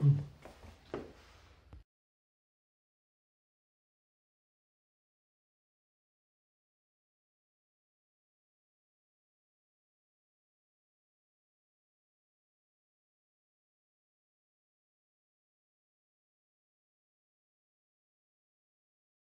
button.